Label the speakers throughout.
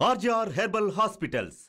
Speaker 1: RGR herbal hospitals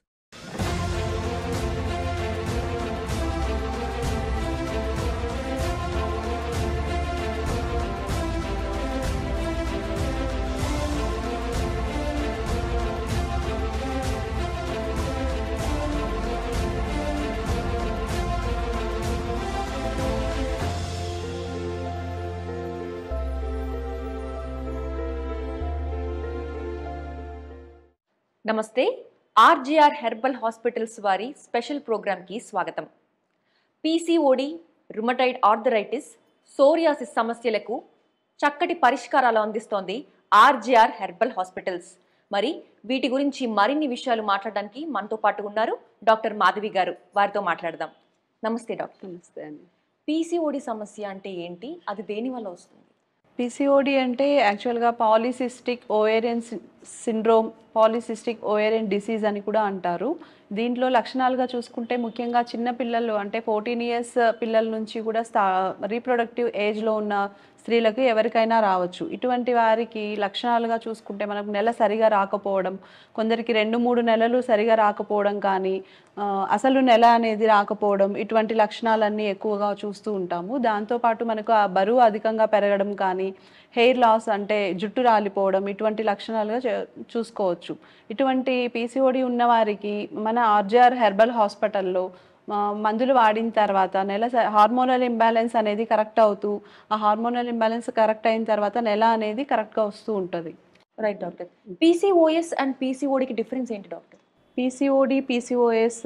Speaker 2: నమస్తే. RGR herbal hospitals వారి special ప్రోగ్రామ్కి స్వాగతం. పీసీఓడి రుమటైడ్ ఆర్థరైటిస్ సోరియాసిస్ సమస్యలకు చక్కటి పరిష్కారాలు అందిస్తోంది ఆర్జీఆర్ హెర్బల్ హాస్పిటల్స్. మరి వీటి గురించి మరిన్ని విషయాలు మాట్లాడడానికి మనతో పాటు ఉన్నారు డాక్టర్ మాధవి గారు. వారితో మాట్లాడదాం. నమస్తే డాక్టర్.
Speaker 3: నమస్తే అండి.
Speaker 2: పీసీఓడి సమస్య అంటే ఏంటి? అది దేని వల్ల వస్తుంది?
Speaker 3: పిసిఓడి అంటే యాక్చువల్గా polycystic ovarian syndrome polycystic ovarian disease అని కూడా అంటారు. దీంట్లో లక్షణాలుగా చూసుకుంటే ముఖ్యంగా చిన్న పిల్లలు అంటే ఫోర్టీన్ ఇయర్స్ పిల్లల నుంచి కూడా స్థా రీప్రొడక్టివ్ ఏజ్లో ఉన్న స్త్రీలకు ఎవరికైనా రావచ్చు. ఇటువంటి వారికి లక్షణాలుగా చూసుకుంటే మనకు నెల సరిగా రాకపోవడం కొందరికి రెండు మూడు నెలలు సరిగా రాకపోవడం కానీ అసలు నెల అనేది రాకపోవడం ఇటువంటి లక్షణాలన్నీ ఎక్కువగా చూస్తూ ఉంటాము. దాంతోపాటు మనకు ఆ బరువు అధికంగా పెరగడం కానీ హెయిర్ లాస్ అంటే జుట్టు రాలిపోవడం ఇటువంటి లక్షణాలుగా చూసుకోవచ్చు. ఇటువంటి పీసీఓడి ఉన్నవారికి మన ఆర్జీఆర్ హెర్బల్ హాస్పిటల్లో మందులు వాడిన తర్వాత నెల హార్మోనల్ ఇంబ్యాలెన్స్ అనేది కరెక్ట్ అవుతూ ఆ హార్మోనల్ ఇంబ్యాలెన్స్ కరెక్ట్ అయిన తర్వాత నెల అనేది కరెక్ట్గా వస్తూ ఉంటుంది.
Speaker 2: రైట్ డాక్టర్ పీసీఓఎస్ అండ్ పీసీఓడికి డిఫరెన్స్ ఏంటి డాక్టర్
Speaker 3: పీసీఓడి పీసీఓఎస్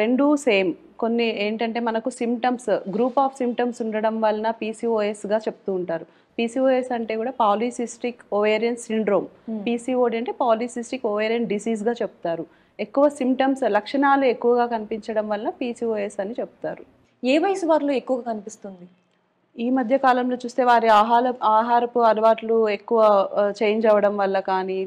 Speaker 3: రెండు సేమ్ కొన్ని ఏంటంటే మనకు సిమ్టమ్స్ గ్రూప్ ఆఫ్ సిమ్టమ్స్ ఉండడం వలన పీసీఓఎస్గా చెప్తూ ఉంటారు. పీసీఓఎస్ అంటే కూడా పాలిసిస్టిక్ ఓవేరియన్ సిండ్రోమ్ పీసీఓడి అంటే పాలిసిస్టిక్ ఓవేరియన్ డిసీజ్గా చెప్తారు. ఎక్కువ సిమ్టమ్స్ లక్షణాలు ఎక్కువగా కనిపించడం వల్ల పీసీఓఎస్ అని చెప్తారు.
Speaker 2: ఏ వయసు వారిలో ఎక్కువగా కనిపిస్తుంది?
Speaker 3: ఈ మధ్య కాలంలో చూస్తే వారి ఆహార ఆహారపు అలవాట్లు ఎక్కువ చేంజ్ అవ్వడం వల్ల కానీ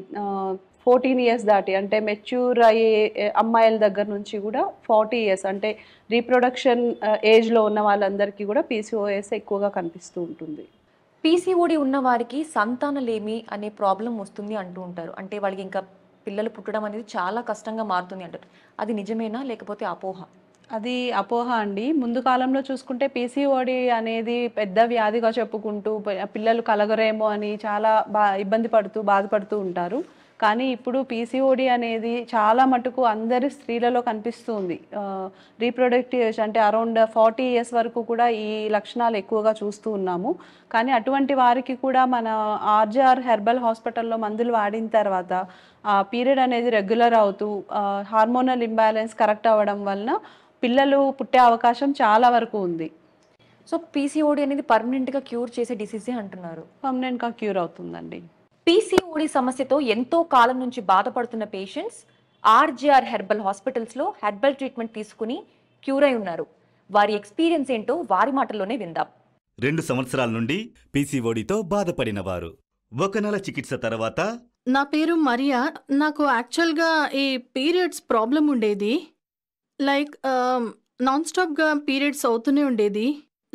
Speaker 3: ఫోర్టీన్ ఇయర్స్ దాటి అంటే మెచ్యూర్ అయ్యే అమ్మాయిల దగ్గర నుంచి కూడా ఫార్టీ ఇయర్స్ అంటే రీప్రొడక్షన్ ఏజ్లో ఉన్న వాళ్ళందరికీ కూడా పీసీఓఎస్ ఎక్కువగా కనిపిస్తూ ఉంటుంది.
Speaker 2: పీసీఓడి ఉన్న వారికి సంతానలేమి అనే ప్రాబ్లం వస్తుంది అంటూ ఉంటారు. అంటే వాళ్ళకి ఇంకా పిల్లలు పుట్టడం అనేది చాలా కష్టంగా మారుతుంది అంటారు. అది నిజమేనా? లేకపోతే అపోహ?
Speaker 3: అది అపోహ అండి. ముందు కాలంలో చూసుకుంటే పీసీఓడి అనేది పెద్ద వ్యాధిగా చెప్పుకుంటూ పిల్లలు కలగరేమో అని చాలా బా ఇబ్బంది పడుతూ బాధపడుతూ ఉంటారు. కానీ ఇప్పుడు పీసీఓడి అనేది చాలా మటుకు అందరి స్త్రీలలో కనిపిస్తుంది. రీప్రొడక్టివ్ ఏజ్ అంటే అరౌండ్ ఫార్టీ ఇయర్స్ వరకు కూడా ఈ లక్షణాలు ఎక్కువగా చూస్తూ ఉన్నాము. కానీ అటువంటి వారికి కూడా మన ఆర్జీఆర్ హెర్బల్ హాస్పిటల్లో మందులు వాడిన తర్వాత ఆ పీరియడ్ అనేది రెగ్యులర్ అవుతూ హార్మోనల్ ఇంబ్యాలెన్స్ కరెక్ట్ అవ్వడం వలన పిల్లలు పుట్టే అవకాశం చాలా వరకు ఉంది.
Speaker 2: సో పీసీఓడి అనేది పర్మనెంట్గా క్యూర్ చేసే డిసీజే అంటున్నారు?
Speaker 3: పర్మనెంట్గా క్యూర్ అవుతుందండి.
Speaker 2: పీసీఓడి సమస్యతో ఎంతో కాలం నుంచి బాధపడుతున్న పేషెంట్స్ ఆర్జీఆర్ హెర్బల్ హాస్పిటల్స్లో హెర్బల్ ట్రీట్మెంట్ తీసుకుని క్యూర్ అయి ఉన్నారు. వారి ఎక్స్పీరియన్స్ ఏంటో వారి మాటల్లోనే విందాం.
Speaker 1: రెండు సంవత్సరాల నుండి పీసీఓడితో బాధపడిన వారు ఒక నెల చికిత్స తర్వాత
Speaker 4: నా పేరు మరియా. నాకు యాక్చువల్గా ఈ పీరియడ్స్ ప్రాబ్లం ఉండేది. లైక్ నాన్ స్టాప్గా పీరియడ్స్ అవుతూనే ఉండేది.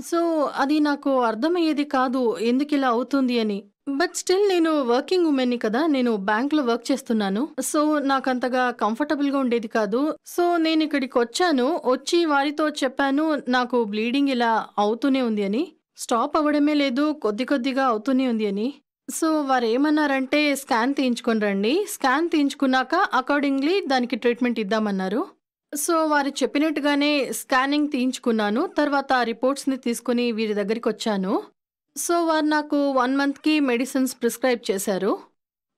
Speaker 4: సో అది నాకు అర్థమయ్యేది కాదు ఎందుకు ఇలా అవుతుంది అని. బట్ స్టిల్ నేను వర్కింగ్ ఉమెన్ని కదా నేను బ్యాంక్లో వర్క్ చేస్తున్నాను. సో నాకు అంతగా కంఫర్టబుల్గా ఉండేది కాదు. సో నేను ఇక్కడికి వచ్చాను. వచ్చి వారితో చెప్పాను నాకు బ్లీడింగ్ ఇలా అవుతూనే ఉంది అని. స్టాప్ అవ్వడమే లేదు కొద్ది కొద్దిగా అవుతూనే ఉంది అని. సో వారు ఏమన్నారంటే స్కాన్ తీయించుకొని రండి. స్కాన్ తీయించుకున్నాక అకార్డింగ్లీ దానికి ట్రీట్మెంట్ ఇద్దామన్నారు. సో వారు చెప్పినట్టుగానే స్కానింగ్ తీయించుకున్నాను. తర్వాత రిపోర్ట్స్ని తీసుకుని వీరి దగ్గరికి వచ్చాను. సో వారు నాకు వన్ మంత్కి మెడిసిన్స్ ప్రిస్క్రైబ్ చేశారు.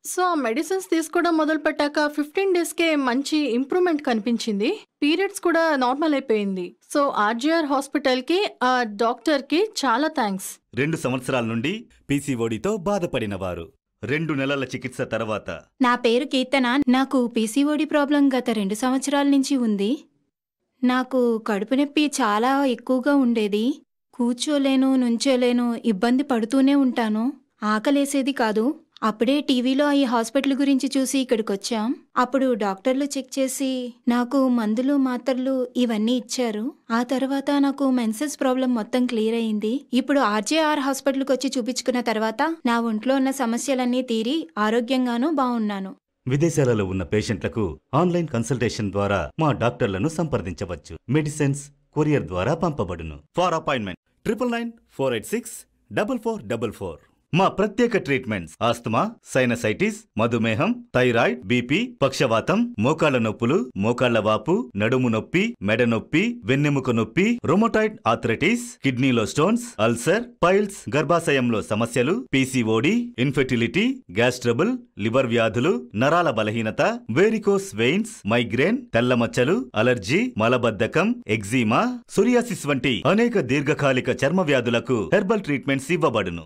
Speaker 4: సో ఆ మెడిసిన్స్ తీసుకోవడం మొదలుపెట్టాక ఫిఫ్టీన్ డేస్కే మంచి ఇంప్రూవ్మెంట్ కనిపించింది. పీరియడ్స్ కూడా నార్మల్ అయిపోయింది. సో ఆర్జీఆర్ హాస్పిటల్కి ఆ డాక్టర్కి చాలా థ్యాంక్స్.
Speaker 1: రెండు సంవత్సరాల నుండి పీసీఓడితో బాధపడిన వారు. రెండు నెలల చికిత్స తర్వాత.
Speaker 5: నా పేరు కీర్తన. నాకు పీసీఓడి ప్రాబ్లం గత రెండు సంవత్సరాల నుంచి ఉంది. నాకు కడుపు నొప్పి చాలా ఎక్కువగా ఉండేది. కూర్చోలేను నుంచోలేను ఇబ్బంది పడుతూనే ఉంటాను. ఆకలేసేది కాదు. అప్పుడే టీవీలో ఈ హాస్పిటల్ గురించి చూసి ఇక్కడికి వచ్చాం అప్పుడు డాక్టర్లు చెక్ చేసి నాకు మందులు మాత్రలు ఇవన్నీ ఇచ్చారు. ఆ తర్వాత నాకు మెన్సెస్ ప్రాబ్లం మొత్తం క్లియర్ అయింది. ఇప్పుడు ఆర్జేఆర్ హాస్పిటల్కి వచ్చి చూపించుకున్న తర్వాత నా ఒంట్లో ఉన్న సమస్యలన్నీ తీరి ఆరోగ్యంగానూ బాగున్నాను
Speaker 1: విదేశాలలో ఉన్న పేషెంట్లకు ఆన్లైన్ కన్సల్టేషన్ ద్వారా మా డాక్టర్లను సంప్రదించవచ్చు. మెడిసిన్స్ కొరియర్ ద్వారా పంపబడును. For appointment. triple nine four eight six double four double four. మా ప్రత్యేక ట్రీట్మెంట్స్. ఆస్తమా సైనసైటిస్ మధుమేహం థైరాయిడ్ బీపీ పక్షవాతం మోకాళ్ళ నొప్పులు మోకాళ్ళ వాపు నడుము నొప్పి మెడ నొప్పి వెన్నెముక నొప్పి రొమటాయిడ్ ఆథరైటిస్ కిడ్నీలో స్టోన్స్ అల్సర్ పైల్స్ గర్భాశయంలో సమస్యలు PCOD infertility gas trouble liver వ్యాధులు నరాల బలహీనత వేరికోస్ వెయిన్స్ మైగ్రేన్ తెల్లమచ్చలు అలర్జీ మలబద్ధకం ఎగ్జీమా సొరియాసిస్ వంటి అనేక దీర్ఘకాలిక చర్మ వ్యాధులకు హెర్బల్ ట్రీట్మెంట్స్ ఇవ్వబడును.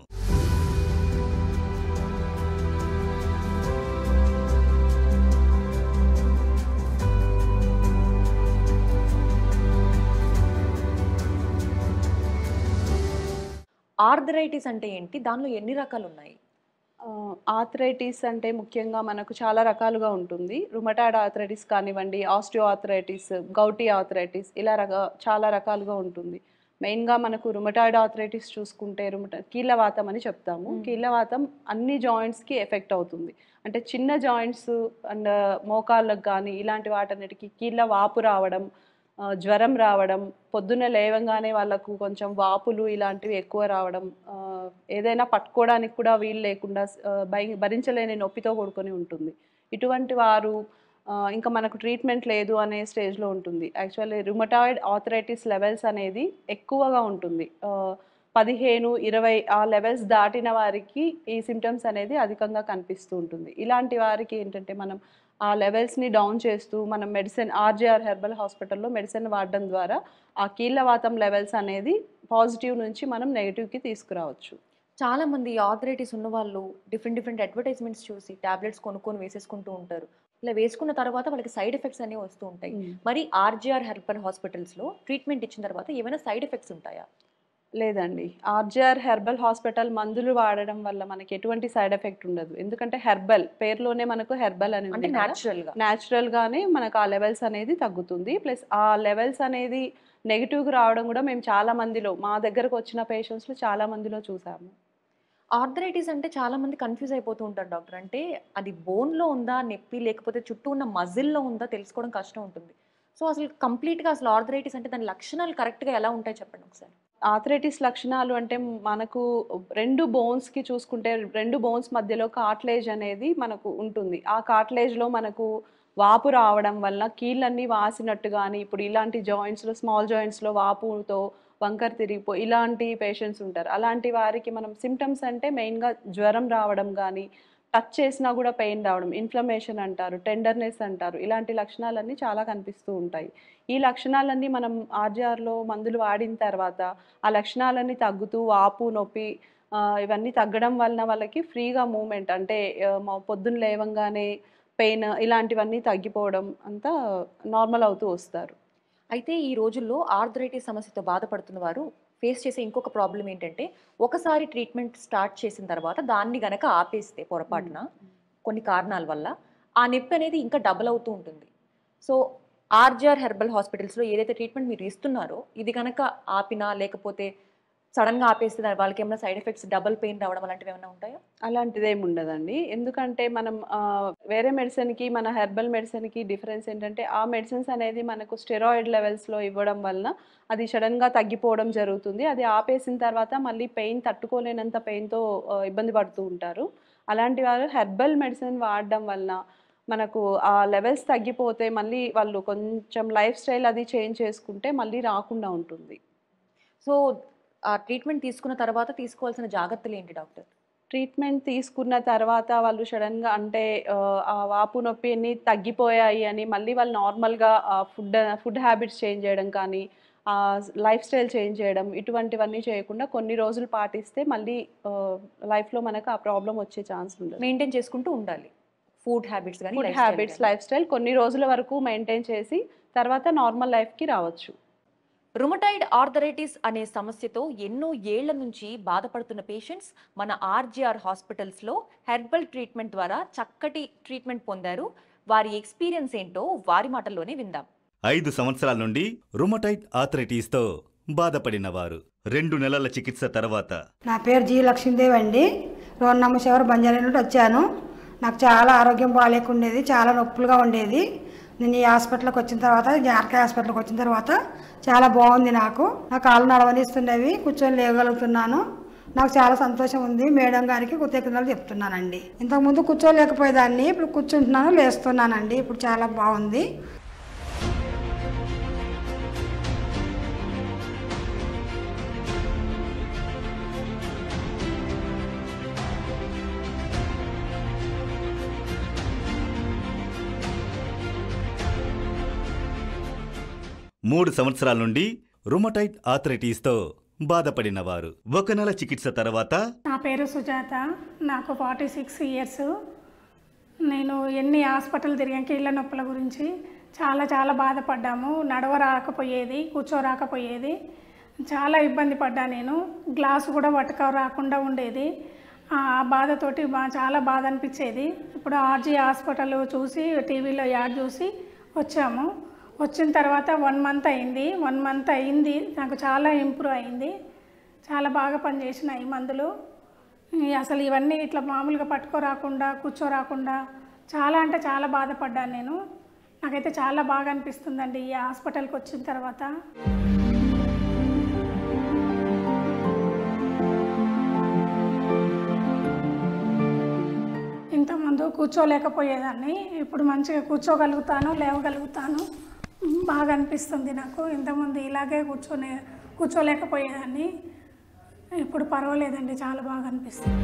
Speaker 2: ఆర్థరైటిస్ అంటే ఏంటి? దానిలో ఎన్ని రకాలు ఉన్నాయి
Speaker 3: ఆథరైటిస్ అంటే ముఖ్యంగా మనకు చాలా రకాలుగా ఉంటుంది. రుమటాయిడ్ ఆథరైటిస్ కానివ్వండి ఆస్టియో ఆథరైటిస్ గౌటీ ఆథరైటిస్ ఇలా రక చాలా రకాలుగా ఉంటుంది. మెయిన్గా మనకు రుమటాయిడ్ ఆథరైటిస్ చూసుకుంటే రుమట కీళ్ళవాతం అని చెప్తాము. కీళ్ళవాతం అన్ని జాయింట్స్కి ఎఫెక్ట్ అవుతుంది. అంటే చిన్న జాయింట్స్ అండ్ మోకాళ్ళకు కానీ ఇలాంటి వాటన్నిటికీ కీళ్ళ వాపు రావడం జ్వరం రావడం పొద్దున్న లేవంగానే వాళ్ళకు కొంచెం వాపులు ఇలాంటివి ఎక్కువ రావడం ఏదైనా పట్టుకోవడానికి కూడా వీలు లేకుండా భరించలేని నొప్పితో కూడుకొని ఉంటుంది. ఇటువంటి వారు ఇంకా మనకు ట్రీట్మెంట్ లేదు అనే స్టేజ్లో ఉంటుంది. యాక్చువల్లీ రుమటాయిడ్ ఆథరైటిస్ లెవెల్స్ అనేది ఎక్కువగా ఉంటుంది. పదిహేను ఇరవై ఆ లెవెల్స్ దాటిన వారికి ఈ సిమ్టమ్స్ అనేది అధికంగా కనిపిస్తూ ఉంటుంది. ఇలాంటి వారికి ఏంటంటే మనం ఆ లెవెల్స్ని డౌన్ చేస్తూ మనం మెడిసిన్ ఆర్జేఆర్ హెర్బల్ హాస్పిటల్లో మెడిసిన్ వాడడం ద్వారా ఆ కీళ్ళవాతం లెవెల్స్ అనేది పాజిటివ్ నుంచి మనం నెగిటివ్కి తీసుకురావచ్చు.
Speaker 2: చాలా మంది ఆర్థరైటిస్ ఉన్న వాళ్ళు డిఫరెంట్ డిఫరెంట్ అడ్వర్టైజ్మెంట్స్ చూసి టాబ్లెట్స్ కొనుక్కొని వేసేసుకుంటూ ఉంటారు. ఇలా వేసుకున్న తర్వాత వాళ్ళకి సైడ్ ఎఫెక్ట్స్ అనేవి వస్తూ ఉంటాయి. మరి ఆర్జీఆర్ హెర్బల్ హాస్పిటల్స్లో ట్రీట్మెంట్ ఇచ్చిన తర్వాత ఏమైనా సైడ్ ఎఫెక్ట్స్ ఉంటాయా?
Speaker 3: లేదండి. ఆర్జీఆర్ హెర్బల్ హాస్పిటల్ మందులు వాడడం వల్ల మనకి ఎటువంటి సైడ్ ఎఫెక్ట్ ఉండదు. ఎందుకంటే హెర్బల్ పేరులోనే మనకు హెర్బల్ అని
Speaker 2: అంటే. న్యాచురల్గా.
Speaker 3: న్యాచురల్ గానే మనకు ఆ లెవెల్స్ అనేది తగ్గుతుంది. ప్లస్ ఆ లెవెల్స్ అనేది నెగిటివ్గా రావడం కూడా మేము చాలా మందిలో మా దగ్గరకు వచ్చిన పేషెంట్స్లో చాలా మందిలో చూసాము.
Speaker 2: ఆర్థరైటిస్ అంటే చాలా మంది కన్ఫ్యూజ్ అయిపోతూ ఉంటారు డాక్టర్. అంటే అది బోన్లో ఉందా నొప్పి లేకపోతే చుట్టూ ఉన్న మజిల్లో ఉందా తెలుసుకోవడం కష్టం ఉంటుంది. సో అసలు కంప్లీట్గా అసలు ఆర్థరైటిస్ అంటే దాని లక్షణాలు కరెక్ట్గా ఎలా ఉంటాయి చెప్పండి ఒకసారి?
Speaker 3: ఆథరైటిస్ లక్షణాలు అంటే మనకు రెండు బోన్స్కి చూసుకుంటే రెండు బోన్స్ మధ్యలో కాట్లేజ్ అనేది మనకు ఉంటుంది. ఆ కాట్లేజ్లో మనకు వాపు రావడం వల్ల కీళ్ళన్నీ వాసినట్టు కానీ ఇప్పుడు ఇలాంటి జాయింట్స్లో స్మాల్ జాయింట్స్లో వాపుతో వంకర తిరిగిపో ఇలాంటి పేషెంట్స్ ఉంటారు. అలాంటి వారికి మనం సిమ్టమ్స్ అంటే మెయిన్గా జ్వరం రావడం కానీ టచ్ చేసినా కూడా పెయిన్ రావడం ఇన్ఫ్లమేషన్ అంటారు టెండర్నెస్ అంటారు ఇలాంటి లక్షణాలన్నీ చాలా కనిపిస్తూ ఉంటాయి. ఈ లక్షణాలన్నీ మనం ఆర్జీఆర్లో మందులు వాడిన తర్వాత ఆ లక్షణాలన్నీ తగ్గుతూ వాపు నొప్పి ఇవన్నీ తగ్గడం వలన వాళ్ళకి ఫ్రీగా మూమెంట్ అంటే మా పొద్దున్న లేవంగానే పెయిన్ ఇలాంటివన్నీ తగ్గిపోవడం అంతా నార్మల్ అవుతూ వస్తారు.
Speaker 2: అయితే ఈ రోజుల్లో ఆర్థరైటిస్ సమస్యతో బాధపడుతున్న వారు ఫేస్ చేసే ఇంకొక ప్రాబ్లం ఏంటంటే ఒకసారి ట్రీట్మెంట్ స్టార్ట్ చేసిన తర్వాత దాన్ని గనక ఆపేస్తే పొరపాటున కొన్ని కారణాల వల్ల ఆ నొప్పి అనేది ఇంకా డబుల్ అవుతూ ఉంటుంది. సో ఆర్జీఆర్ హెర్బల్ హాస్పిటల్స్లో ఏదైతే ట్రీట్మెంట్ మీరు ఇస్తున్నారో ఇది కనుక ఆపినా లేకపోతే సడన్గా ఆపేస్తే దాని వాళ్ళకి ఏమైనా సైడ్ ఎఫెక్ట్స్ డబుల్ పెయిన్ రావడం అలాంటివి ఏమైనా ఉంటాయా?
Speaker 3: అలాంటిది ఏమి ఉండదండి. ఎందుకంటే మనం వేరే మెడిసిన్కి మన హెర్బల్ మెడిసిన్కి డిఫరెన్స్ ఏంటంటే ఆ మెడిసిన్స్ అనేది మనకు స్టెరాయిడ్ లెవెల్స్లో ఇవ్వడం వలన అది సడన్గా తగ్గిపోవడం జరుగుతుంది. అది ఆపేసిన తర్వాత మళ్ళీ పెయిన్ తట్టుకోలేనంత పెయిన్తో ఇబ్బంది పడుతూ ఉంటారు. అలాంటి వారు హెర్బల్ మెడిసిన్ వాడడం వలన మనకు ఆ లెవెల్స్ తగ్గిపోతే మళ్ళీ వాళ్ళు కొంచెం లైఫ్ స్టైల్ అది చేంజ్ చేసుకుంటే మళ్ళీ రాకుండా ఉంటుంది.
Speaker 2: సో ట్రీట్మెంట్ తీసుకున్న తర్వాత తీసుకోవాల్సిన జాగ్రత్తలు ఏంటి డాక్టర్?
Speaker 3: ట్రీట్మెంట్ తీసుకున్న తర్వాత వాళ్ళు సడన్గా అంటే ఆ, వాపు నొప్పి అన్ని తగ్గిపోయాయి అని మళ్ళీ వాళ్ళు నార్మల్గా ఫుడ్ ఫుడ్ హ్యాబిట్స్ చేంజ్ చేయడం కానీ లైఫ్ స్టైల్ చేంజ్ చేయడం ఇటువంటివన్నీ చేయకుండా కొన్ని రోజులు పాటిస్తే మళ్ళీ లైఫ్లో మనకు ఆ ప్రాబ్లం వచ్చే ఛాన్స్ ఉండదు.
Speaker 2: మెయింటైన్ చేసుకుంటూ ఉండాలి. ఫుడ్ హ్యాబిట్స్ కానీ
Speaker 3: ఫుడ్ హ్యాబిట్స్ లైఫ్ స్టైల్ కొన్ని రోజుల వరకు మెయింటైన్ చేసి తర్వాత నార్మల్ లైఫ్కి రావచ్చు.
Speaker 2: రుమటాయిడ్ ఆర్థరైటిస్ అనే సమస్యతో ఎన్నో ఏళ్ళ నుంచి బాధపడుతున్న పేషెంట్స్ మన ఆర్జీఆర్ హాస్పిటల్స్లో హెర్బల్ ట్రీట్మెంట్ ద్వారా చక్కటి ట్రీట్మెంట్ పొందారు. వారి ఎక్స్పీరియన్స్ ఏంటో వారి మాటల్లోనే విందాం.
Speaker 1: ఐదు సంవత్సరాల నుండి రుమటైట్ ఆథరైటిస్తో బాధపడిన వారు. రెండు నెలల చికిత్స తర్వాత.
Speaker 6: నా పేరు జీ లక్ష్మీదేవి అండి. రోడ్ నంబర్ చివరి బంజారా నుండి వచ్చాను. నాకు చాలా ఆరోగ్యం బాగాలేకుండేది చాలా నొప్పులుగా ఉండేది. నేను ఈ హాస్పిటల్కి వచ్చిన తర్వాత జార్కాయ హాస్పిటల్కి వచ్చిన తర్వాత చాలా బాగుంది నాకు. నా కాళ్ళు నడవనిస్తున్నవి కూర్చొని లేవగలుగుతున్నాను నాకు చాలా సంతోషం ఉంది. మేడం గారికి కృతజ్ఞతలు చెప్తున్నానండి. ఇంతకుముందు కూర్చోలేకపోయేదాన్ని ఇప్పుడు కూర్చుంటున్నాను లేస్తున్నానండి. ఇప్పుడు చాలా బాగుంది.
Speaker 1: మూడు సంవత్సరాల నుండి రుమటైట్ ఆథరైటిస్తో బాధపడిన వారు ఒక నెల చికిత్స తర్వాత
Speaker 7: నా పేరు సుజాత. నాకు ఫార్టీ సిక్స్ ఇయర్స్ నేను ఎన్ని హాస్పిటల్ తిరిగాను కీళ్ళ నొప్పుల గురించి చాలా చాలా బాధపడ్డాము. నడవ రాకపోయేది కూర్చో రాకపోయేది చాలా ఇబ్బంది పడ్డా నేను. గ్లాసు కూడా పట్టుక రాకుండా ఉండేది. ఆ బాధతోటి చాలా బాధ అనిపించేది. ఇప్పుడు ఆర్జీ హాస్పిటల్ చూసి టీవీలో యాడ్ చూసి వచ్చాము. వచ్చిన తర్వాత వన్ మంత్ అయింది. వన్ మంత్ అయింది. నాకు చాలా ఇంప్రూవ్ అయింది. చాలా బాగా పనిచేసినాయి మందులు. అసలు ఇవన్నీ ఇట్లా మామూలుగా పట్టుకోరాకుండా కూర్చోరాకుండా చాలా అంటే చాలా బాధపడ్డాను నేను. నాకైతే చాలా బాగా అనిపిస్తుందండి ఈ హాస్పిటల్కి వచ్చిన తర్వాత. ఇంతకుముందు కూర్చోలేకపోయేదాన్ని. ఇప్పుడు మంచిగా కూర్చోగలుగుతాను లేవగలుగుతాను. బాగా అనిపిస్తుంది నాకు. ఇంతకుముందు ఇలాగే కూర్చొని కూర్చోలేకపోయేదాన్ని. ఇప్పుడు పర్వాలేదండి చాలా బాగా అనిపిస్తుంది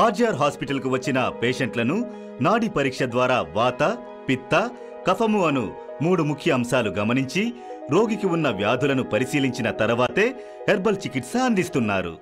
Speaker 1: ఆర్జీఆర్ హాస్పిటల్కు వచ్చిన పేషెంట్లను నాడి పరీక్ష ద్వారా వాత పిత్త కఫము అను మూడు ముఖ్య అంశాలు గమనించి రోగికి ఉన్న వ్యాధులను పరిశీలించిన తర్వాతే హెర్బల్ చికిత్స అందిస్తున్నారు.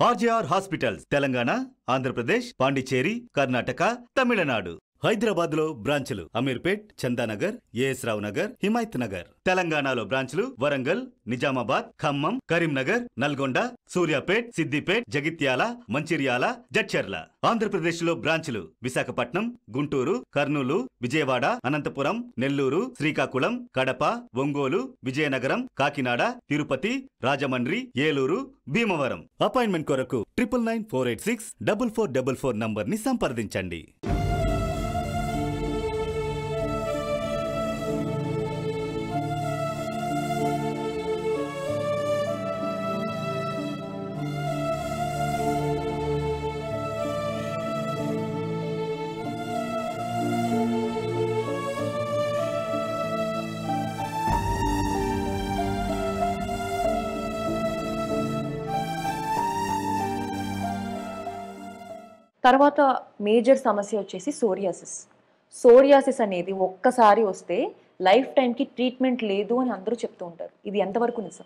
Speaker 1: RJR hospitals Telangana Andhra Pradesh Pondicherry Karnataka Tamil Nadu. హైదరాబాద్లో బ్రాంచ్లు అమీర్పేట్ చందానగర్ ఏఎస్ రావు నగర్ హిమాయత్ నగర్. తెలంగాణలో బ్రాంచ్లు వరంగల్ నిజామాబాద్ ఖమ్మం కరీంనగర్ నల్గొండ సూర్యాపేట్ సిద్దిపేట్ జగిత్యాల మంచిర్యాల జడ్చర్ల. ఆంధ్రప్రదేశ్లో బ్రాంచులు విశాఖపట్నం గుంటూరు కర్నూలు విజయవాడ అనంతపురం నెల్లూరు శ్రీకాకుళం కడప ఒంగోలు విజయనగరం కాకినాడ తిరుపతి రాజమండ్రి ఏలూరు భీమవరం. అపాయింట్మెంట్ కొరకు triple nine four eight six double four double four నంబర్ని సంప్రదించండి.
Speaker 2: తర్వాత మేజర్ సమస్య వచ్చేసి సోరియాసిస్. సోరియాసిస్ అనేది ఒక్కసారి వస్తే లైఫ్ టైంకి ట్రీట్మెంట్ లేదు అని అందరూ చెప్తూ ఉంటారు. ఇది ఎంతవరకు నిజం?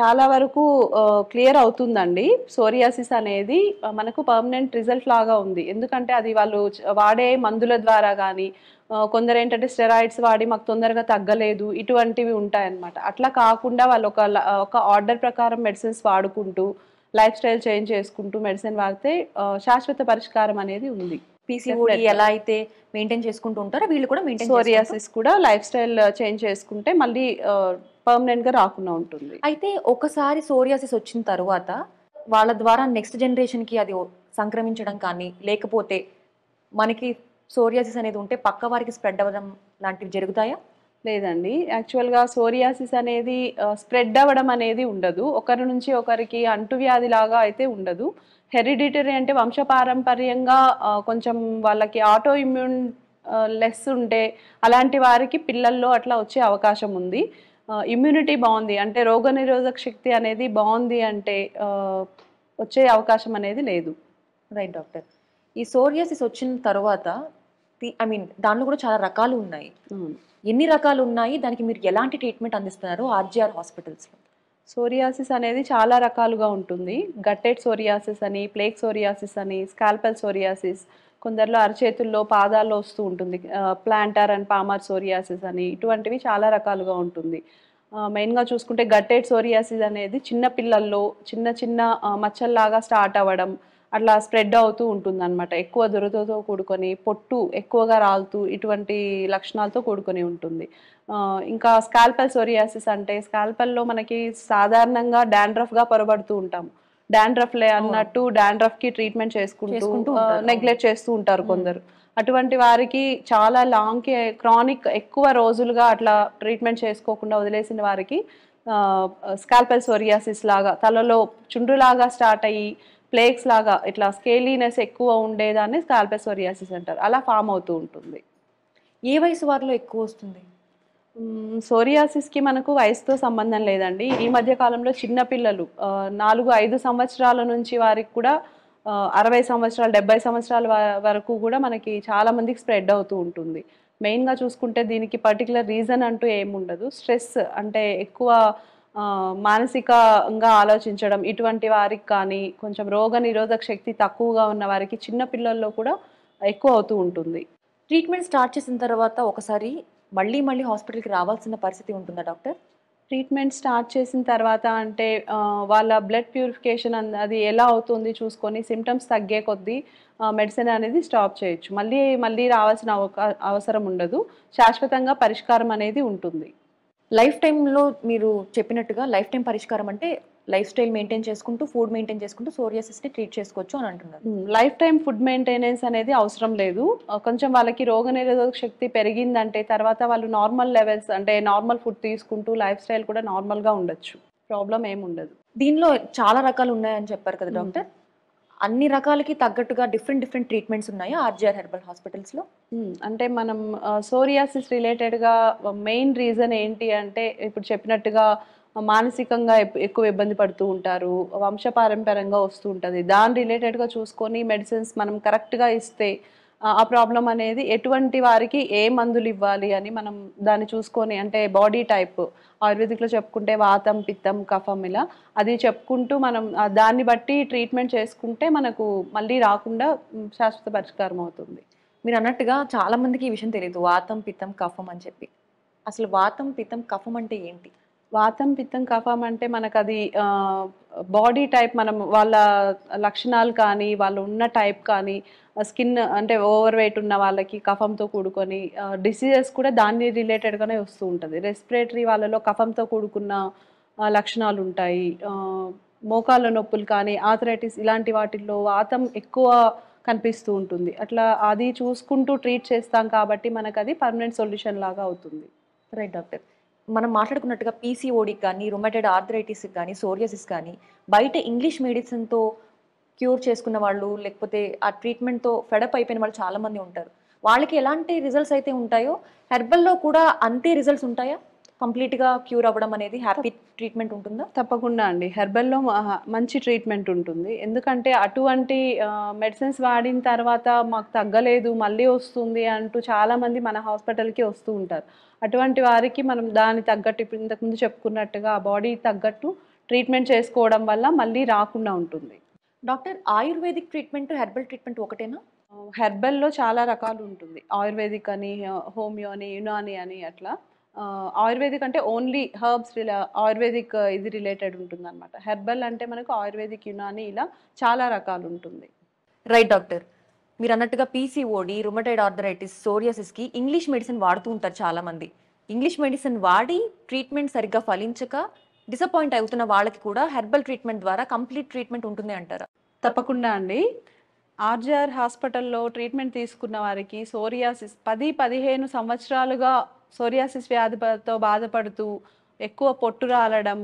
Speaker 3: చాలా వరకు క్లియర్ అవుతుందండి. సోరియాసిస్ అనేది మనకు పర్మనెంట్ రిజల్ట్ లాగా ఉంది. ఎందుకంటే అది వాళ్ళు వాడే మందుల ద్వారా కానీ కొందరు ఏంటంటే స్టెరాయిడ్స్ వాడి మాకు తొందరగా తగ్గలేదు ఇటువంటివి ఉంటాయన్నమాట. అట్లా కాకుండా వాళ్ళు ఒక ల- ఒక ఆర్డర్ ప్రకారం మెడిసిన్స్ వాడుకుంటూ లైఫ్ స్టైల్ చేంజ్ చేసుకుంటూ మెడిసిన్ వాడితే శాశ్వత పరిష్కారం అనేది ఉంది.
Speaker 2: పీసీఓడి. ఎలా అయితే మెయింటైన్ చేసుకుంటూ ఉంటారో వీళ్ళు కూడా మెయింటైన్
Speaker 3: సోరియాసిస్ కూడా లైఫ్ స్టైల్ చేంజ్ చేసుకుంటే మళ్ళీ పర్మనెంట్గా రాకుండా ఉంటుంది.
Speaker 2: అయితే ఒకసారి సోరియాసిస్ వచ్చిన తర్వాత వాళ్ళ ద్వారా నెక్స్ట్ జనరేషన్కి అది ఓ- సంక్రమించడం కానీ లేకపోతే మనకి సోరియాసిస్ అనేది ఉంటే పక్క వారికి స్ప్రెడ్ అవ్వడం లాంటివి జరుగుతాయా?
Speaker 3: లేదండి. యాక్చువల్గా సోరియాసిస్ అనేది స్ప్రెడ్ అవ్వడం అనేది ఉండదు. ఒకరి నుంచి ఒకరికి అంటువ్యాధి లాగా అయితే ఉండదు. హెరిడిటరీ అంటే వంశపారంపర్యంగా కొంచెం వాళ్ళకి ఆటో ఇమ్యూన్ లెస్ ఉంటే అలాంటి వారికి పిల్లల్లో అట్లా వచ్చే అవకాశం ఉంది. ఇమ్యూనిటీ బాగుంది. అంటే రోగనిరోధక శక్తి అనేది బాగుంది అంటే వచ్చే అవకాశం అనేది లేదు.
Speaker 2: రైట్ డాక్టర్ ఈ సోరియాసిస్ వచ్చిన తర్వాత ఐ మీన్ దాంట్లో కూడా చాలా రకాలు ఉన్నాయి. ఎన్ని రకాలు ఉన్నాయి దానికి మీరు ఎలాంటి ట్రీట్మెంట్ అందిస్తున్నారు ఆర్జీఆర్ హాస్పిటల్స్లో.
Speaker 3: సోరియాసిస్ అనేది చాలా రకాలుగా ఉంటుంది. గట్టెట్ సోరియాసిస్ అని ప్లేక్ సోరియాసిస్ అని స్కాల్పల్ సోరియాసిస్ కొందరిలో అరచేతుల్లో పాదాల్లో వస్తూ ఉంటుంది. ప్లాంటర్ అండ్ పామర్ సోరియాసిస్ అని ఇటువంటివి చాలా రకాలుగా ఉంటుంది. మెయిన్గా చూసుకుంటే గట్టెడ్ సోరియాసిస్ అనేది చిన్న పిల్లల్లో చిన్న చిన్న మచ్చల్లాగా స్టార్ట్ అవ్వడం అట్లా స్ప్రెడ్ అవుతూ ఉంటుంది అనమాట ఎక్కువ దురదతో కూడుకొని పొట్టు ఎక్కువగా రాలుతూ ఇటువంటి లక్షణాలతో కూడుకొని ఉంటుంది. ఇంకా స్కాల్పల్ సోరియాసిస్ అంటే స్కాల్పల్లో మనకి సాధారణంగా డాండ్రఫ్గా పొరబడుతూ ఉంటాం. డాండ్రఫ్ లే అన్నట్టు డాండ్రఫ్కి ట్రీట్మెంట్ చేసుకుంటూ. నెగ్లెక్ట్ చేస్తూ ఉంటారు కొందరు. అటువంటి వారికి చాలా లాంగ్ క్రానిక్ ఎక్కువ రోజులుగా అట్లా ట్రీట్మెంట్ చేసుకోకుండా వదిలేసిన వారికి స్కాల్పల్ సోరియాసిస్ లాగా తలలో చుండ్రులాగా స్టార్ట్ అయ్యి ప్లేక్స్ లాగా ఇట్లా స్కేలీనెస్ ఎక్కువ ఉండేదాన్ని స్కాల్పల్ సోరియాసిస్ అంటారు. అలా ఫామ్ అవుతూ ఉంటుంది.
Speaker 2: ఏ వయసు వారిలో ఎక్కువ వస్తుంది?
Speaker 3: సోరియాసిస్కి మనకు వయసుతో సంబంధం లేదండి. ఈ మధ్య కాలంలో చిన్న పిల్లలు ఆ, నాలుగు ఐదు సంవత్సరాల నుంచి వారికి కూడా అరవై సంవత్సరాలు డెబ్బై సంవత్సరాల వరకు కూడా మనకి చాలా మందికి స్ప్రెడ్ అవుతూ ఉంటుంది. మెయిన్గా చూసుకుంటే దీనికి పర్టికులర్ రీజన్ అంటూ ఏముండదు. స్ట్రెస్ అంటే ఎక్కువ మానసికంగా ఆలోచించడం ఇటువంటి వారికి కానీ కొంచెం రోగ నిరోధక శక్తి తక్కువగా ఉన్న వారికి చిన్న పిల్లల్లో కూడా ఎక్కువ అవుతూ ఉంటుంది.
Speaker 2: ట్రీట్మెంట్ స్టార్ట్ చేసిన తర్వాత ఒకసారి మళ్ళీ మళ్ళీ హాస్పిటల్కి రావాల్సిన పరిస్థితి ఉంటుందా డాక్టర్?
Speaker 3: ట్రీట్మెంట్ స్టార్ట్ చేసిన తర్వాత అంటే వాళ్ళ బ్లడ్ ప్యూరిఫికేషన్ అది ఎలా అవుతుంది చూసుకొని సిమ్టమ్స్ తగ్గే కొద్దీ మెడిసిన్ అనేది స్టాప్ చేయొచ్చు. మళ్ళీ మళ్ళీ రావాల్సిన అవకా అవసరం ఉండదు. శాశ్వతంగా పరిష్కారం అనేది ఉంటుంది.
Speaker 2: లైఫ్ టైంలో మీరు చెప్పినట్టుగా లైఫ్ టైం పరిష్కారం అంటే లైఫ్ స్టైల్ మెయింటైన్ చేసుకుంటూ ఫుడ్ మెయింటైన్ చేసుకుంటూ సోరియాసిస్ని ట్రీట్ చేసుకోవచ్చు అని అంటున్నారు.
Speaker 3: లైఫ్ టైం ఫుడ్ మెయింటెనెన్స్ అనేది అవసరం లేదు. కొంచెం వాళ్ళకి రోగనిరోధక శక్తి పెరిగిందంటే తర్వాత వాళ్ళు నార్మల్ లెవెల్స్ అంటే నార్మల్ ఫుడ్ తీసుకుంటూ లైఫ్ స్టైల్ కూడా నార్మల్గా ఉండొచ్చు. ప్రాబ్లం ఏమి ఉండదు.
Speaker 2: దీనిలో చాలా రకాలు ఉన్నాయని చెప్పారు కదా డాక్టర్. అన్ని రకాలకి తగ్గట్టుగా డిఫరెంట్ డిఫరెంట్ ట్రీట్మెంట్స్ ఉన్నాయా ఆర్జీఆర్ హెర్బల్ హాస్పిటల్స్లో?
Speaker 3: అంటే మనం సోరియాసిస్ రిలేటెడ్గా మెయిన్ రీజన్ ఏంటి అంటే ఇప్పుడు చెప్పినట్టుగా మానసికంగా ఎక్కువ ఇబ్బంది పడుతూ ఉంటారు వంశపారంపర్యంగా వస్తూ ఉంటుంది. దాని రిలేటెడ్గా చూసుకొని మెడిసిన్స్ మనం కరెక్ట్గా ఇస్తే ఆ- ప్రాబ్లం అనేది ఎటువంటి వారికి ఏ మందులు ఇవ్వాలి అని మనం దాన్ని చూసుకొని అంటే బాడీ టైప్ ఆయుర్వేదిక్లో చెప్పుకుంటే వాతం పిత్తం కఫం ఇలా అది చెప్పుకుంటూ మనం దాన్ని బట్టి ట్రీట్మెంట్ చేసుకుంటే మనకు మళ్ళీ రాకుండా శాశ్వత పరిష్కారం అవుతుంది.
Speaker 2: మీరు అన్నట్టుగా చాలామందికి ఈ విషయం తెలియదు వాతం పిత్తం కఫం అని చెప్పి. అసలు వాతం పిత్తం కఫం అంటే ఏంటి?
Speaker 3: వాతం పిత్తం కఫం అంటే మనకు అది బాడీ టైప్ మనం వాళ్ళ లక్షణాలు కానీ వాళ్ళు ఉన్న టైప్ కానీ స్కిన్ అంటే ఓవర్ వెయిట్ ఉన్న వాళ్ళకి కఫంతో కూడుకొని డిసీజెస్ కూడా దాన్ని రిలేటెడ్గానే వస్తూ ఉంటుంది. రెస్పిరేటరీ వాళ్ళలో కఫంతో కూడుకున్న లక్షణాలు ఉంటాయి. మోకాళ్ళ నొప్పులు కానీ ఆథరైటిస్ ఇలాంటి వాటిల్లో వాతం ఎక్కువ కనిపిస్తూ ఉంటుంది. అట్లా అది చూసుకుంటూ ట్రీట్ చేస్తాం కాబట్టి మనకు అది పర్మనెంట్ సొల్యూషన్ లాగా అవుతుంది.
Speaker 2: Right doctor. మనం మాట్లాడుకున్నట్టుగా పీసీఓడికి కానీ రొమాటైడ్ ఆర్థరైటిస్కి కానీ సోరియాసిస్ కానీ బయట ఇంగ్లీష్ మెడిసిన్తో క్యూర్ చేసుకున్న వాళ్ళు లేకపోతే ఆ ట్రీట్మెంట్తో ఫెడప్ అయిపోయిన వాళ్ళు చాలామంది ఉంటారు. వాళ్ళకి ఎలాంటి రిజల్ట్స్ అయితే ఉంటాయో హెర్బల్లో కూడా అంతే రిజల్ట్స్ ఉంటాయా? కంప్లీట్గా క్యూర్ అవ్వడం అనేది హ్యాపీ ట్రీట్మెంట్ ఉంటుందా?
Speaker 3: తప్పకుండా అండి. హెర్బల్లో మంచి ట్రీట్మెంట్ ఉంటుంది. ఎందుకంటే అటువంటి మెడిసిన్స్ వాడిన తర్వాత మాకు తగ్గలేదు మళ్ళీ వస్తుంది అంటూ చాలామంది మన హాస్పిటల్కి వస్తూ ఉంటారు. అటువంటి వారికి మనం దాని తగ్గట్టు ఇప్పుడు ఇంతకుముందు చెప్పుకున్నట్టుగా ఆ బాడీ తగ్గట్టు ట్రీట్మెంట్ చేసుకోవడం వల్ల మళ్ళీ రాకుండా ఉంటుంది.
Speaker 2: Doctor ayurvedic treatment herbal treatment ఒకటేనా?
Speaker 3: హెర్బల్లో చాలా రకాలు ఉంటుంది. ఆయుర్వేదిక్ అని హోమియో అని యునాని అని అట్లా. ఆయుర్వేదిక్ అంటే ఓన్లీ హర్బ్స్ ఆయుర్వేదిక్ ఇది రిలేటెడ్ ఉంటుంది అనమాట హెర్బల్ అంటే మనకు ఆయుర్వేదిక్ యునాని ఇలా చాలా రకాలు ఉంటుంది
Speaker 2: రైట్ డాక్టర్ మీరు అన్నట్టుగా పీసీఓడి రుమటైడ్ ఆర్థరైటిస్ సోరియాసిస్కి ఇంగ్లీష్ మెడిసిన్ వాడుతూ ఉంటారు చాలామంది. ఇంగ్లీష్ మెడిసిన్ వాడి ట్రీట్మెంట్ సరిగ్గా ఫలించక డిసప్పాయింట్ అవుతున్న వాళ్ళకి కూడా హెర్బల్ ట్రీట్మెంట్ ద్వారా కంప్లీట్ ట్రీట్మెంట్ ఉంటుంది అంటారా?
Speaker 3: తప్పకుండా అండి. ఆర్జీఆర్ హాస్పిటల్లో ట్రీట్మెంట్ తీసుకున్న వారికి సోరియాసిస్ పది పదిహేను సంవత్సరాలుగా సోరియాసిస్ వ్యాధితో బాధపడుతూ ఎక్కువ పొట్టు రాలడం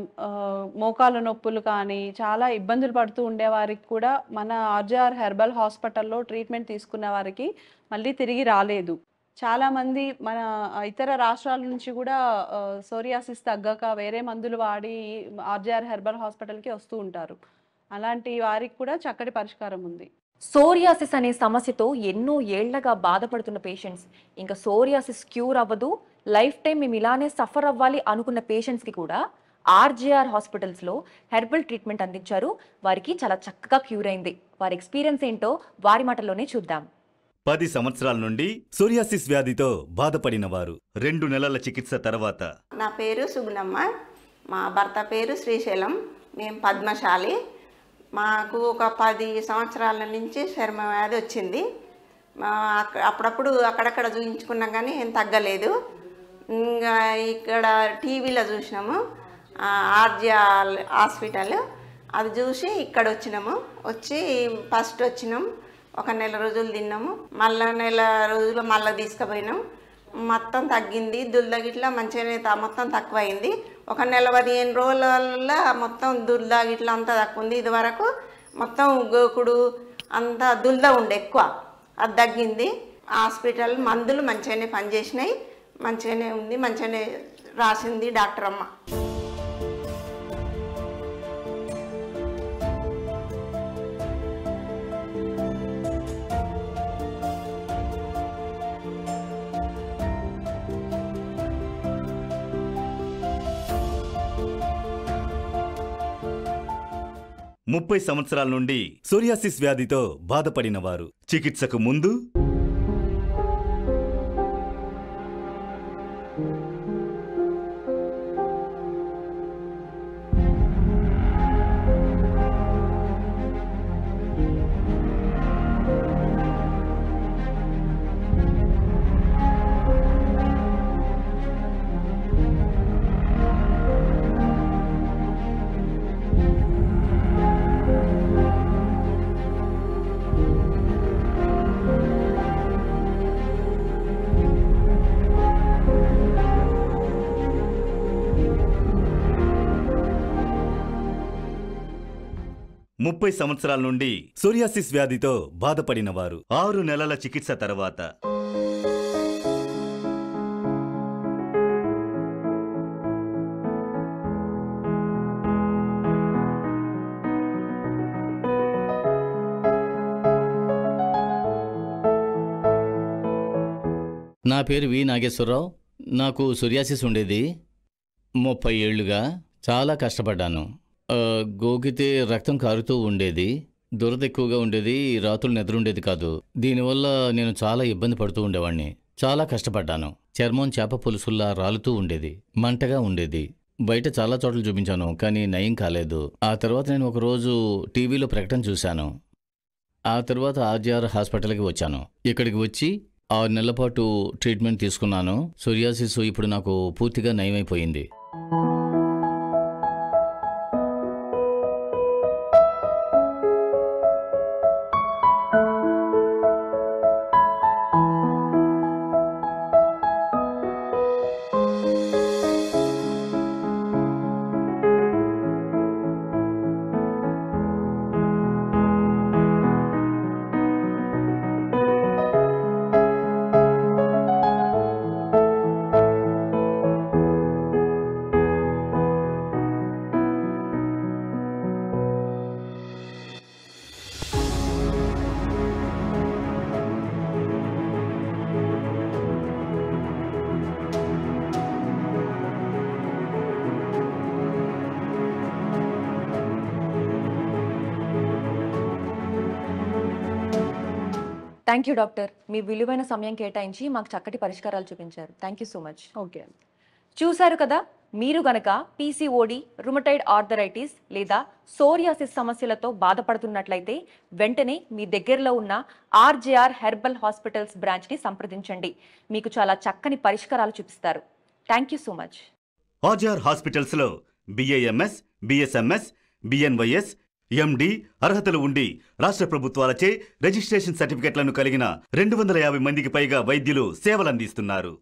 Speaker 3: మోకాలు నొప్పులు కానీ చాలా ఇబ్బందులు పడుతూ ఉండేవారికి కూడా మన ఆర్జీఆర్ హెర్బల్ హాస్పిటల్లో ట్రీట్మెంట్ తీసుకున్న వారికి మళ్ళీ తిరిగి రాలేదు. చాలామంది మన ఇతర రాష్ట్రాల నుంచి కూడా సోరియాసిస్ తగ్గక వేరే మందులు వాడి ఆర్జీఆర్ హెర్బల్ హాస్పిటల్కి వస్తూ ఉంటారు. అలాంటి వారికి కూడా చక్కటి పరిష్కారం ఉంది.
Speaker 2: సోరియాసిస్ అనే సమస్యతో ఎన్నో ఏళ్ళగా బాధపడుతున్న పేషెంట్స్ ఇంకా సోరియాసిస్ క్యూర్ అవ్వదు లైఫ్ టైం మేము ఇలానే సఫర్ అవ్వాలి అనుకున్న పేషెంట్స్కి కూడా ఆర్జీఆర్ హాస్పిటల్స్లో హెర్బల్ ట్రీట్మెంట్ అందించారు. వారికి చాలా చక్కగా క్యూర్ అయింది. వారి ఎక్స్పీరియన్స్ ఏంటో వారి మాటల్లోనే చూద్దాం.
Speaker 1: పది సంవత్సరాల నుండి సోరియాసిస్ వ్యాధితో బాధపడిన వారు రెండు నెలల చికిత్స తర్వాత.
Speaker 8: నా పేరు సుగుణమ్మ. మా భర్త పేరు శ్రీశైలం. మేము పద్మశాలి. మాకు ఒక పది సంవత్సరాల నుంచి చర్మ వ్యాధి వచ్చింది. అప్పుడప్పుడు అక్కడక్కడ చూయించుకున్నాం కానీ ఏం తగ్గలేదు. ఇంకా ఇక్కడ టీవీలో చూసినాము. ఆర్జిఆర్ హాస్పిటల్ అది చూసి ఇక్కడ వచ్చినాము. వచ్చి ఫస్ట్ వచ్చినాం. ఒక నెల రోజులు తిన్నాము. మళ్ళా నెల రోజులు మళ్ళీ తీసుకుపోయినాం. మొత్తం తగ్గింది. దుల్ద గిట్ల మంచిగానే త- మొత్తం తక్కువైంది. ఒక నెల పదిహేను రోజుల మొత్తం దుల్ద గిట్ల అంతా తక్కువ ఉంది ఇదివరకు మొత్తం గోకుడు అంతా దుల్ద ఉండే ఎక్కువ. అది తగ్గింది. హాస్పిటల్ మందులు మంచిగానే పనిచేసినాయి. మంచిగానే ఉంది. మంచిగానే రాసింది డాక్టర్ అమ్మ
Speaker 1: ముప్పై సంవత్సరాల నుండి సోరియాసిస్ వ్యాధితో బాధపడిన వారు. చికిత్సకు ముందు ముప్పై సంవత్సరాల నుండి సోరియాసిస్ వ్యాధితో బాధపడిన వారు ఆరు నెలల చికిత్స తర్వాత
Speaker 9: నా పేరు వి నాగేశ్వరరావు. నాకు సొరియాసిస్ ఉండేది. ముప్పై ఏళ్ళుగా చాలా కష్టపడ్డాను. ఆ, గోకితే రక్తం కారుతూ ఉండేది. దురద ఎక్కువగా ఉండేది రాత్రులు నిద్ర ఉండేది కాదు. దీనివల్ల నేను చాలా ఇబ్బంది పడుతూ ఉండేవాణ్ణి. చాలా కష్టపడ్డాను. చర్మం చేప పులుసుల్లా రాలుతూ ఉండేది. మంటగా ఉండేది. బయట చాలా చోట్ల చూపించాను కానీ నయం కాలేదు. ఆ తర్వాత నేను ఒకరోజు టీవీలో ప్రకటన చూశాను. ఆ తర్వాత ఆర్జీఆర్ హాస్పిటల్కి వచ్చాను. ఇక్కడికి వచ్చి ఆరు నెలల పాటు ట్రీట్మెంట్ తీసుకున్నాను. సోరియాసిస్ ఇప్పుడు నాకు పూర్తిగా నయమైపోయింది.
Speaker 2: Thank you doctor. మీ విలువైన సమయం కేటాయించి మాకు చక్కటి పరిష్కారాలు చూపించారు. Thank you so much.
Speaker 3: Okay.
Speaker 2: చూశారు కదా మీరు గనక పీసీఓడి రుమటైడ్ ఆర్థరైటిస్ లేదా సోరియాసిస్ సమస్యలతో బాధపడుతున్నట్లయితే వెంటనే మీ దగ్గరలో ఉన్న ఆర్జేఆర్ హెర్బల్ హాస్పిటల్స్ బ్రాంచ్ని సంప్రదించండి. మీకు చాలా చక్కని పరిష్కారాలు చూపిస్తారు. Thank you so much.
Speaker 1: RGR హాస్పిటల్స్లో బిఏఎంఎస్ బిఎస్ఎంఎస్ బిఎన్వైఎస్ ఎండి అర్హతలు ఉండి రాష్ట్ర ప్రభుత్వాలచే రిజిస్ట్రేషన్ సర్టిఫికెట్లను కలిగిన రెండు వందల యాభై మందికి పైగా వైద్యులు సేవలందిస్తున్నారు.